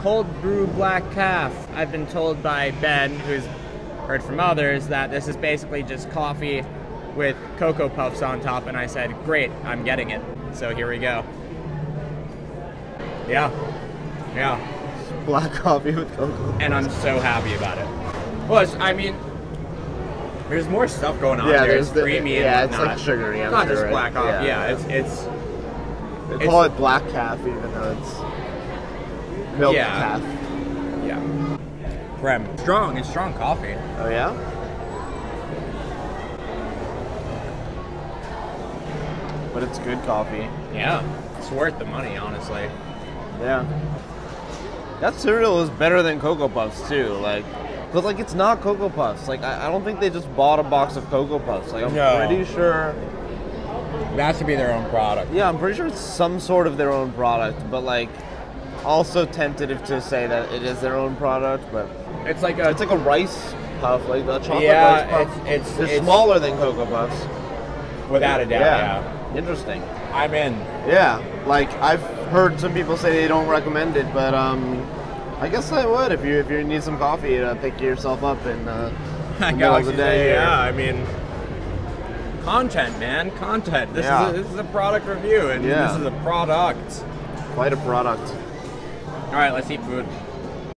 Cold brew black caf. I've been told by Ben, who's heard from others, that this is basically just coffee with Cocoa Puffs on top, and I said, great, I'm getting it. So here we go. Yeah. Yeah. Black coffee with cocoa. And I'm so happy about it. Well, it's, I mean, there's more stuff going on Yeah, there. there's It's the- creamy yeah, and it's like whatnot. sugary, I'm Not sure, just right? black coffee. Yeah, Yeah, yeah. it's it's They It's- call it black caf even though it's milk Yeah. caf. yeah. Prem. Strong. It's strong coffee. Oh yeah? But it's good coffee. Yeah. It's worth the money, honestly. Yeah. That cereal is better than Cocoa Puffs too. Like, cause like it's not Cocoa Puffs. Like I, I don't think they just bought a box of Cocoa Puffs. Like I'm No. pretty sure. It has to be their own product. Yeah, I'm pretty sure it's some sort of their own product. But like, also tentative to say that it is their own product. But It's like a it's like a rice puff, like the chocolate Yeah, rice puff. it's- it's- They're it's- smaller than Cocoa Puffs. without a doubt. Yeah. Interesting. I'm in. Yeah, like I've heard some people say they don't recommend it, but um, I guess I would if you if you need some coffee to pick yourself up in uh, the middle of the day. Yeah, I mean, content, man, content. This Yeah. is a, this is a product review, and Yeah. this is a product. quite a product. All right, let's eat food.